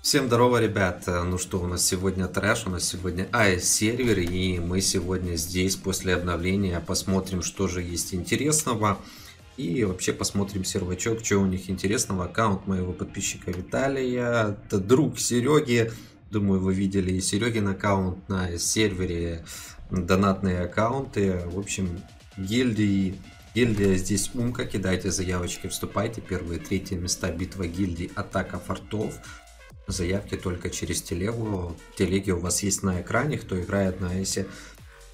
Всем здорово, ребят! Ну что, у нас сегодня трэш, у нас сегодня AES сервер, и мы сегодня здесь после обновления посмотрим, что же есть интересного. И вообще посмотрим сервачок, что у них интересного. Аккаунт моего подписчика Виталия, это друг Сереги. Думаю, вы видели и Серегин аккаунт на сервере, донатные аккаунты. В общем, гильдии Гильдия здесь умка, кидайте заявочки, вступайте. Первые, третьи места битва гильдии, атака фортов. Заявки только через телегу. Телеги у вас есть на экране, кто играет на эсе.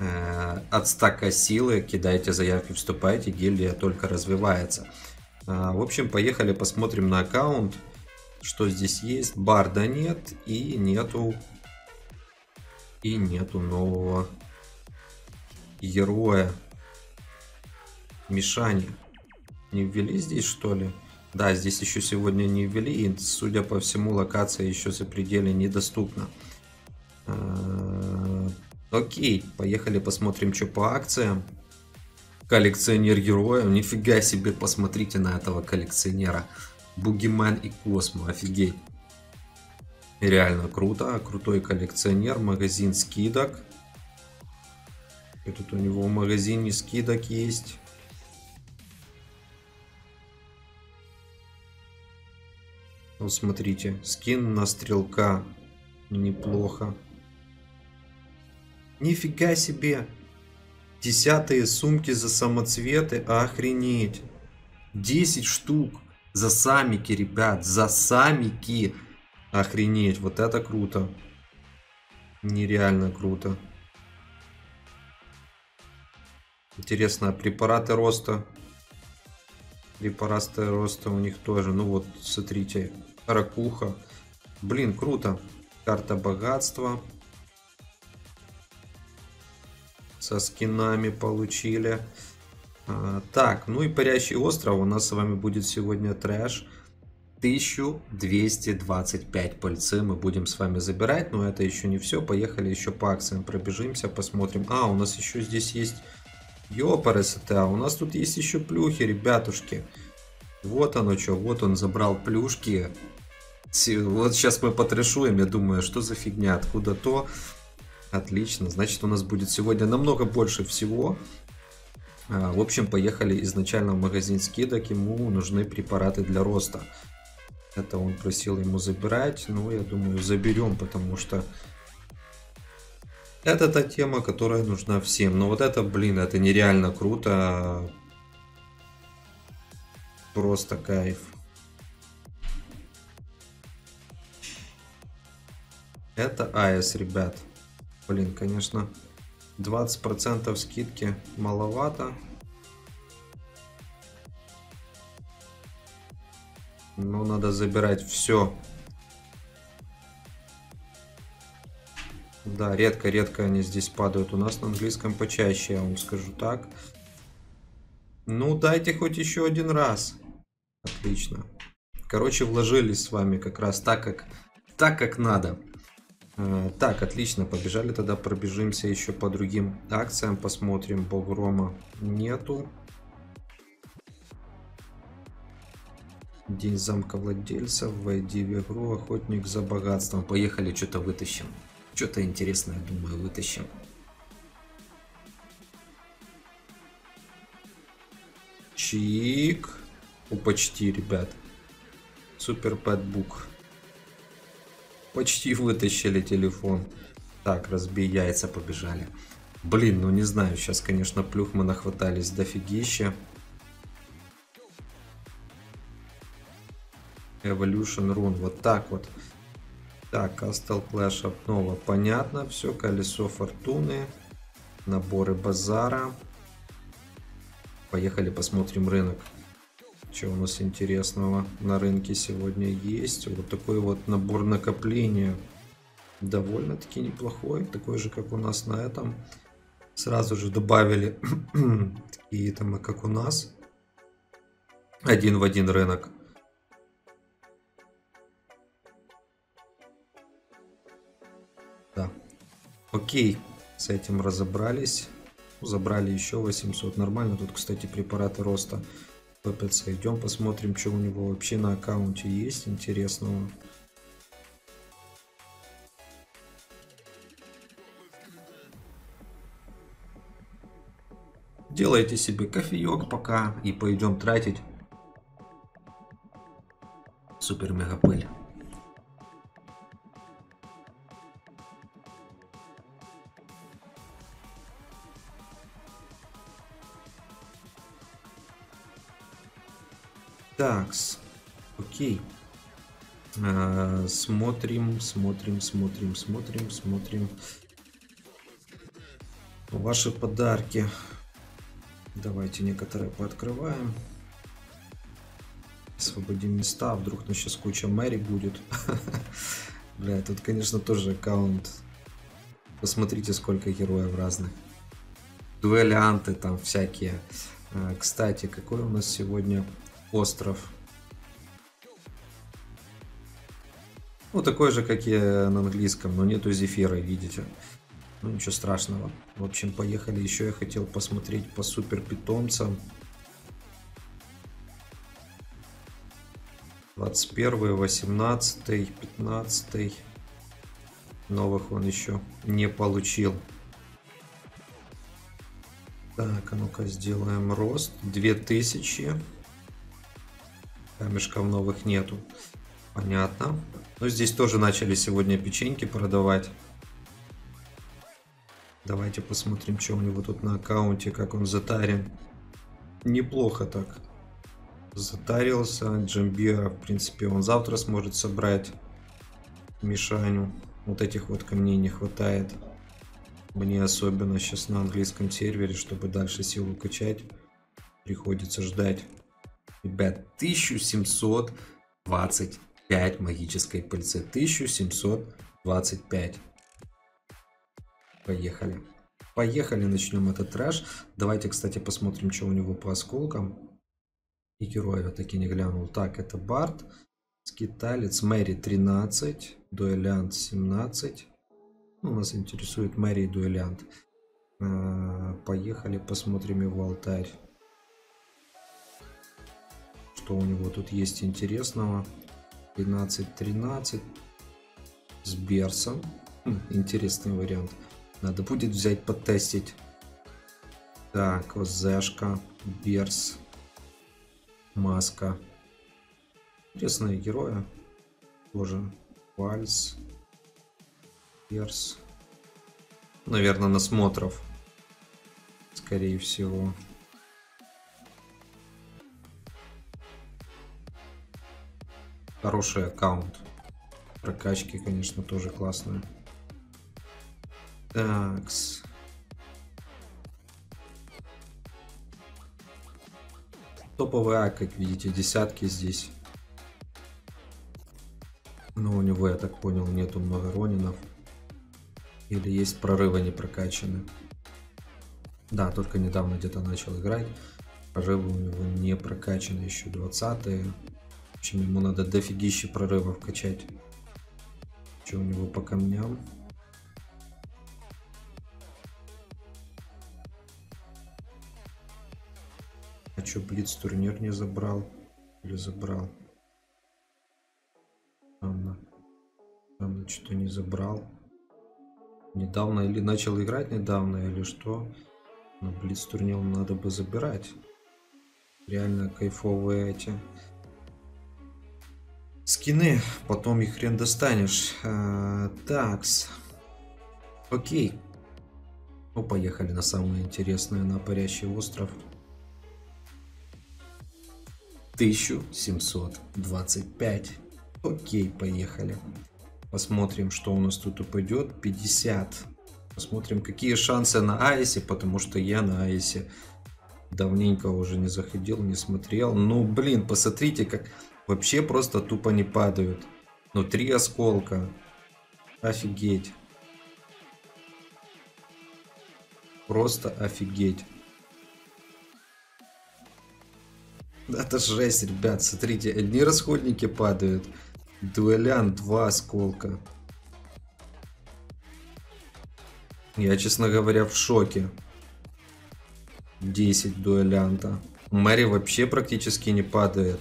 Э, от стака силы кидайте заявки, вступайте, гильдия только развивается. Э, в общем, поехали посмотрим на аккаунт, что здесь есть. Барда нет и нету и нету нового героя. Мишани. Не ввели здесь что ли? Да, здесь еще сегодня не ввели, и, судя по всему, локация еще за пределы недоступна. А, окей, поехали посмотрим, что по акциям. Коллекционер героев, нифига себе, посмотрите на этого коллекционера. Бугимен и Космо, офигеть. Реально круто, крутой коллекционер, магазин скидок. И тут у него в магазине скидок есть. Вот смотрите, скин на стрелка. Неплохо. Нифига себе. Десятые сумки за самоцветы. Охренеть. 10 штук. За самики, ребят. За самики. Охренеть. Вот это круто. Нереально круто. Интересно, а препараты роста? Препараты роста у них тоже. Ну вот, смотрите, Ракуха. Блин, круто. Карта богатства. Со скинами получили. А, так, ну и парящий остров. У нас с вами будет сегодня трэш. 1225 пыльцы мы будем с вами забирать, но это еще не все. Поехали еще по акциям пробежимся, посмотрим. А, у нас еще здесь есть Ёпарасота, у нас тут есть еще плюхи, ребятушки. Вот оно что, вот он забрал плюшки. Вот сейчас мы потрешуем, я думаю, что за фигня, откуда то. Отлично, значит у нас будет сегодня намного больше всего. А, в общем, поехали изначально в магазин скидок, ему нужны препараты для роста. Это он просил ему забирать, но я думаю заберем, потому что это та тема, которая нужна всем. Но вот это, блин, это нереально круто. Просто кайф. Это АЭС, ребят. Блин, конечно, 20% скидки маловато. Но надо забирать все Да, редко-редко они здесь падают. У нас на английском почаще, я вам скажу так. Ну, дайте хоть еще один раз. Отлично. Короче, вложились с вами как раз так, как, так, как надо. Так, отлично. Побежали тогда, пробежимся еще по другим акциям. Посмотрим. Бог Рома нету. День замка владельцев. Войди в игру. Охотник за богатством. Поехали, что-то вытащим. Что-то интересное, думаю, вытащим. Чик. У почти, ребят. Супер пэтбук. Почти вытащили телефон. Так, разбей яйца, побежали. Блин, ну не знаю, сейчас, конечно, плюх мы нахватались дофигища. Evolution Rune, вот так вот. Так, Castle Clash обнова. Понятно, все. Колесо фортуны. Наборы базара. Поехали посмотрим рынок. Что у нас интересного на рынке сегодня есть. Вот такой вот набор накопления. Довольно-таки неплохой. Такой же, как у нас на этом. Сразу же добавили такие там, как у нас. Один в один рынок. Окей, с этим разобрались. Забрали еще 800. Нормально. Тут, кстати, препараты роста ППЦ. Идем посмотрим, что у него вообще на аккаунте есть интересного. Делайте себе кофеек пока и пойдем тратить супер мега. Такс. Окей. А, смотрим, смотрим, смотрим, смотрим, смотрим. Ваши подарки. Давайте некоторые пооткрываем. Освободим места, а вдруг на сейчас куча Мэри будет. Бля, тут, конечно, тоже аккаунт. Посмотрите, сколько героев разных. Дуэлянты там всякие. А, кстати, какой у нас сегодня остров? Ну, такой же, как и на английском, но нету зефира, видите. Ну, ничего страшного. В общем, поехали. Еще я хотел посмотреть по супер питомцам. 21, 18, 15. Новых он еще не получил. Так, а ну-ка сделаем рост. 2000. Камешков новых нету. Понятно. Но здесь тоже начали сегодня печеньки продавать. Давайте посмотрим, что у него тут на аккаунте, как он затарен. Неплохо так. Затарился. Джамбира, в принципе, он завтра сможет собрать Мишаню. Вот этих вот камней не хватает. Мне особенно сейчас на английском сервере, чтобы дальше силу качать. Приходится ждать. Ребят, 1720 5 магической пыльцы. 1725. Поехали. Поехали, начнем этот трэш. Давайте, кстати, посмотрим, что у него по осколкам. И героя таки не глянул. Так, это Барт. Скиталец. Мэри 13. Дуэлянт 17. Ну, нас интересует Мэри и Дуэлянт. А, поехали, посмотрим его алтарь. Что у него тут есть интересного. 12-13 с Берсом. Хм, интересный вариант. Надо будет взять потестить. Так, ОЗшка, Берс, Маска. Интересные герои. Тоже Вальс, Берс. Наверное, насмотров. Скорее всего. Хороший аккаунт. Прокачки, конечно, тоже классные. Такс. Топовые А, как видите, десятки здесь. Но у него, я так понял, нету много ронинов. Или есть прорывы не прокачаны. Да, только недавно где-то начал играть. Прорывы у него не прокачаны еще 20 -е общем, ему надо дофигище прорывов качать. Что у него по камням? А что, Блиц турнир не забрал? Или забрал? Странно. Странно, что не забрал. Недавно или начал играть недавно, или что? Но Блиц турнир надо бы забирать. Реально кайфовые эти скины, потом их хрен достанешь. А, такс. Окей. Ну, поехали на самое интересное, на парящий остров. 1725. Окей, поехали. Посмотрим, что у нас тут упадет. 50. Посмотрим, какие шансы на Айсе, потому что я на Айсе давненько уже не заходил, не смотрел. Ну, блин, посмотрите, как Вообще просто тупо не падают. Ну, три осколка. Офигеть. Просто офигеть. Это жесть, ребят. Смотрите, одни расходники падают. Дуэлян два осколка. Я, честно говоря, в шоке. 10 дуэлянта. Мэри вообще практически не падает.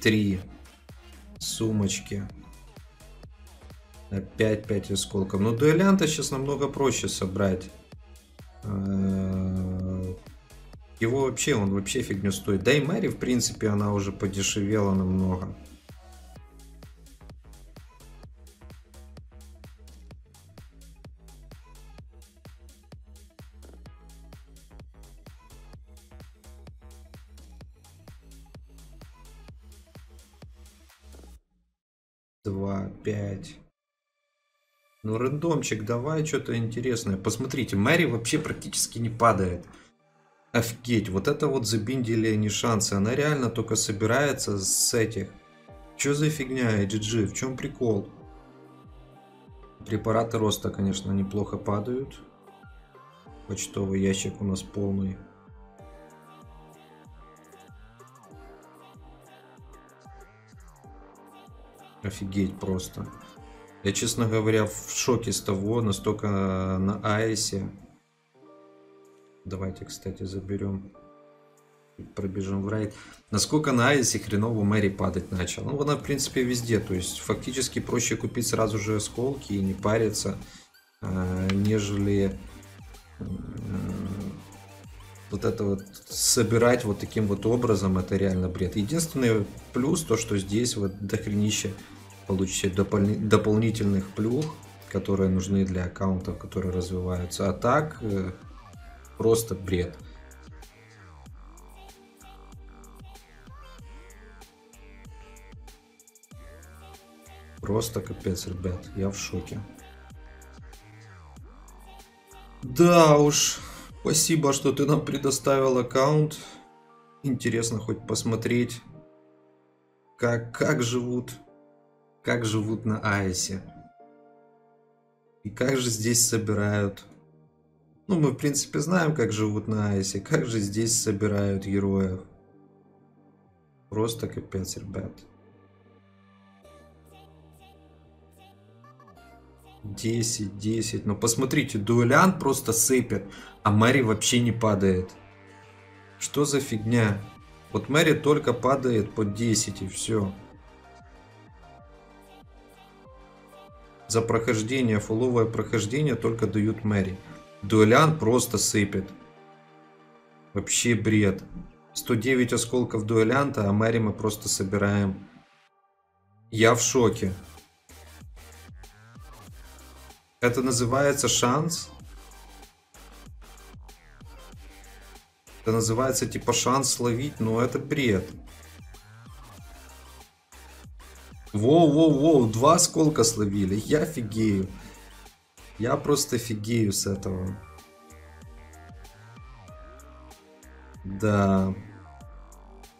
5-3. Сумочки. Опять 5 осколков. Но дуэлянта сейчас намного проще собрать. Э, его вообще, он вообще фигню стоит. Да и Мэри, в принципе, она уже подешевела намного. Два, пять. Ну, рандомчик, давай что-то интересное. Посмотрите, Мэри вообще практически не падает. Офигеть, вот это вот забиндили не шансы. Она реально только собирается с этих. Что за фигня, GG? В чем прикол? Препараты роста, конечно, неплохо падают. Почтовый ящик у нас полный. Офигеть просто. Я, честно говоря, в шоке с того, настолько на Айсе. Давайте, кстати, заберем. Пробежим в райд. Насколько на Айсе хреново Мэри падать начал. Ну, она, в принципе, везде. То есть, фактически проще купить сразу же осколки и не париться, а, нежели вот это вот собирать вот таким вот образом, это реально бред. Единственный плюс, то, что здесь вот дохренище получите допол дополнительных плюх, которые нужны для аккаунтов, которые развиваются. А так, э, просто бред. Просто капец, ребят, я в шоке. Да уж, спасибо, что ты нам предоставил аккаунт. Интересно хоть посмотреть, как, как живут как живут на Айсе. И как же здесь собирают... Ну, мы, в принципе, знаем, как живут на Айсе. Как же здесь собирают героев. Просто капец, ребят. Десять, десять. Но посмотрите, дуэлянт просто сыпет, а Мэри вообще не падает. Что за фигня? Вот Мэри только падает по 10 и все. За прохождение, фуловое прохождение только дают Мэри. Дуэлянт просто сыпет. Вообще бред. 109 осколков дуэлянта, а Мэри мы просто собираем. Я в шоке. Это называется шанс. Это называется типа шанс словить, но это бред. Воу-воу-воу, два осколка словили. Я офигею. Я просто офигею с этого. Да.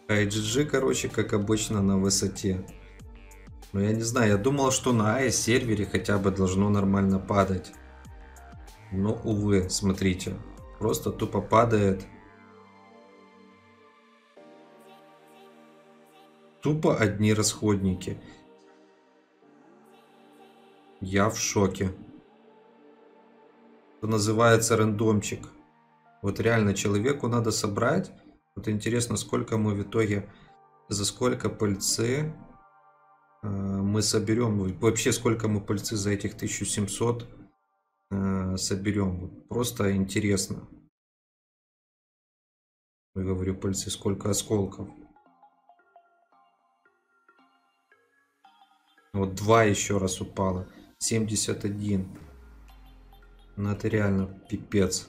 IGG, короче, как обычно, на высоте. Но я не знаю, я думал, что на AES сервере хотя бы должно нормально падать. Но, увы, смотрите. Просто тупо падает. Тупо одни расходники. Я в шоке. Это называется рандомчик. Вот реально человеку надо собрать. Вот интересно, сколько мы в итоге, за сколько пыльцы э, мы соберем. Вообще, сколько мы пыльцы за этих 1700 э, соберем. Вот просто интересно. Я говорю, пыльцы, сколько осколков. Вот два еще раз упало. 71. Ну это реально пипец.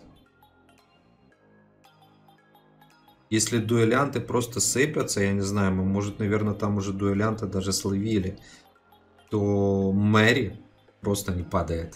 Если дуэлянты просто сыпятся, я не знаю, мы, может, наверное, там уже дуэлянты даже словили, то Мэри просто не падает.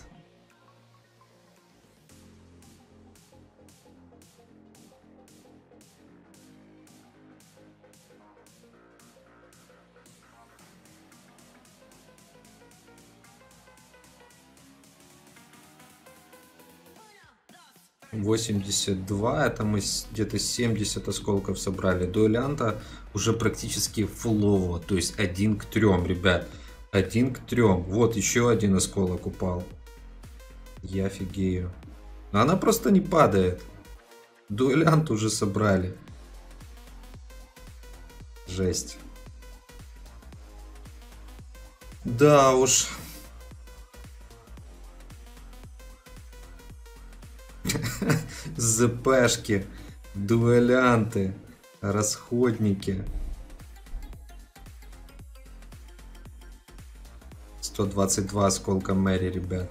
82, это мы где-то 70 осколков собрали. Дуэлянта уже практически фуллово, то есть один к трем, ребят. Один к трем. Вот еще один осколок упал. Я офигею. Она просто не падает. Дуэлянт уже собрали. Жесть. Да уж. ЗПшки, дуэлянты, расходники. 122 осколка Мэри, ребят.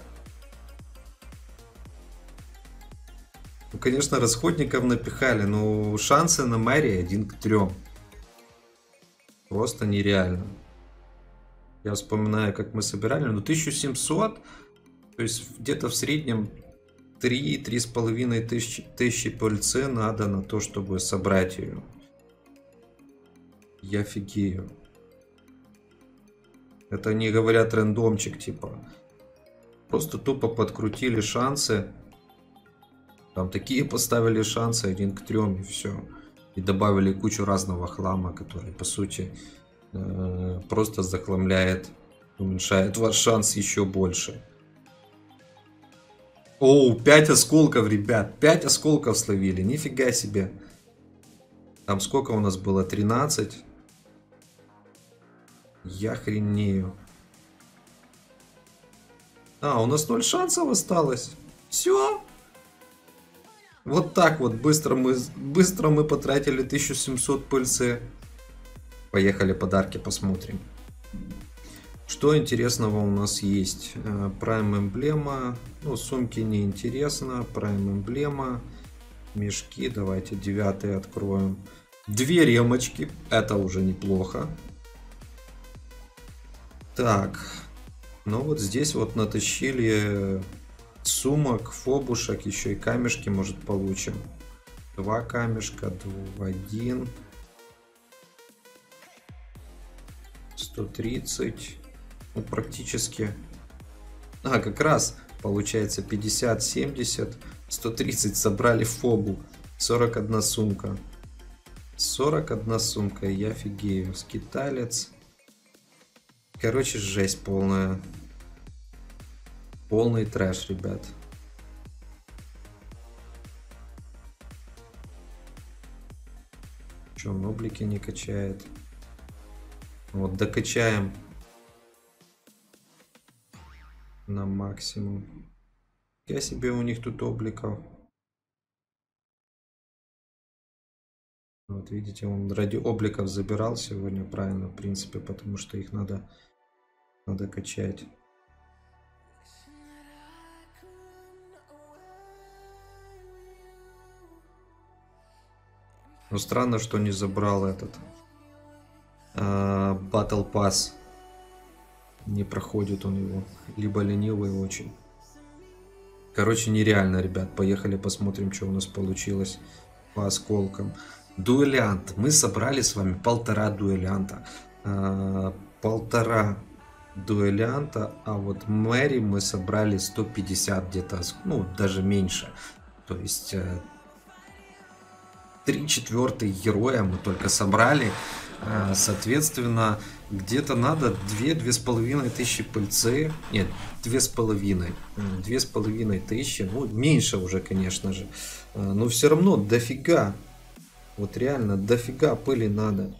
Ну, конечно, расходников напихали, но шансы на Мэри один к трем. Просто нереально. Я вспоминаю, как мы собирали, ну 1700, то есть где-то в среднем 3-3,5 тысячи, тысячи пыльцы надо на то, чтобы собрать ее. Я офигею. Это не говорят рандомчик, типа. Просто тупо подкрутили шансы. Там такие поставили шансы, один к трем, и все. И добавили кучу разного хлама, который, по сути, э, просто захламляет, уменьшает ваш шанс еще больше. Оу, 5 осколков, ребят. 5 осколков словили. Нифига себе. Там сколько у нас было? 13. Я хренею. А, у нас 0 шансов осталось. Все. Вот так вот быстро мы, быстро мы потратили 1700 пыльцы. Поехали подарки посмотрим. Что интересного у нас есть? Prime э, эмблема. Ну, сумки не интересно. Prime эмблема. Мешки. Давайте девятый откроем. Две ремочки. Это уже неплохо. Так. Ну вот здесь вот натащили сумок, фобушек, еще и камешки, может, получим. Два камешка, два, один. 130. Ну, практически. А, как раз получается 50, 70, 130 собрали фобу. 41 сумка. 41 сумка, я офигею. Скиталец. Короче, жесть полная. Полный трэш, ребят. Че, ноблики не качает? Вот докачаем на максимум. Я себе у них тут обликов. Вот видите, он ради обликов забирал сегодня правильно, в принципе, потому что их надо, надо качать. Но странно, что не забрал этот uh, Battle Pass. Не проходит он его. Либо ленивый очень. Короче, нереально, ребят. Поехали посмотрим, что у нас получилось по осколкам. Дуэлянт. Мы собрали с вами полтора дуэлянта. Uh, полтора дуэлянта, а вот Мэри мы собрали 150 где-то, ну даже меньше. То есть э, три четвертых героя мы только собрали. А, соответственно, где-то надо 2-2,5 тысячи пыльцы. Нет, 2,5. 2,5 тысячи. Ну, меньше уже, конечно же. А, но все равно дофига. Вот реально дофига пыли надо.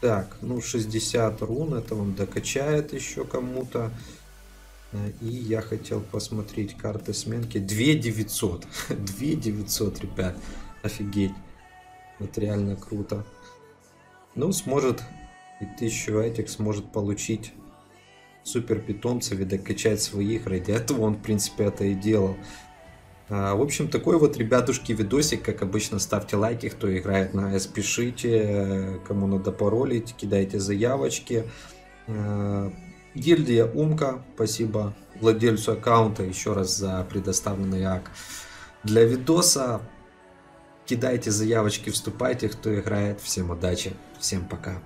Так, ну 60 рун, это он докачает еще кому-то. И я хотел посмотреть карты сменки. 2 900. 2 900, ребят. Офигеть. Это реально круто. Ну, сможет и 1000 этих сможет получить супер питомцев и докачать своих. Ради этого он, в принципе, это и делал. А, в общем, такой вот, ребятушки, видосик. Как обычно, ставьте лайки, кто играет на S, пишите. Кому надо паролить, кидайте заявочки. Гильдия Умка, спасибо владельцу аккаунта еще раз за предоставленный ак. Для видоса кидайте заявочки, вступайте, кто играет. Всем удачи, всем пока.